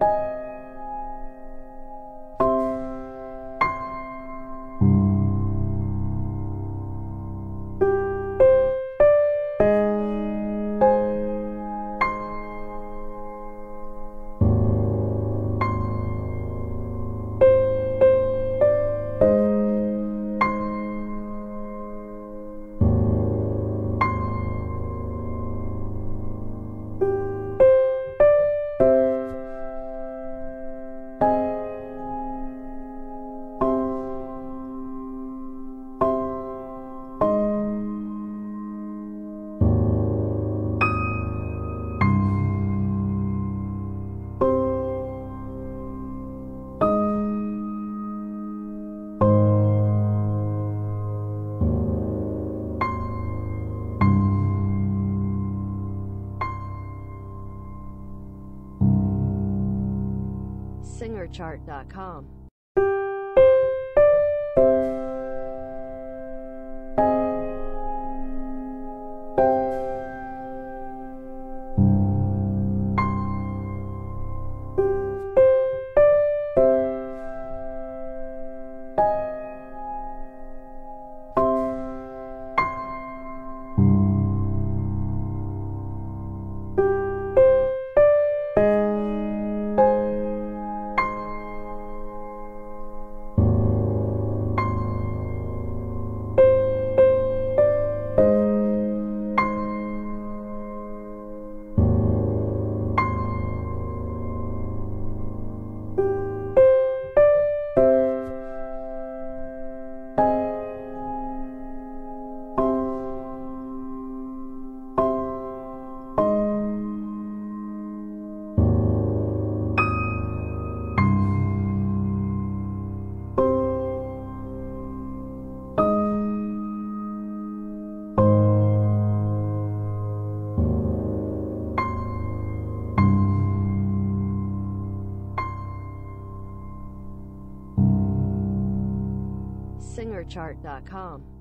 Bye. SingerChart.com. SingerChart.com.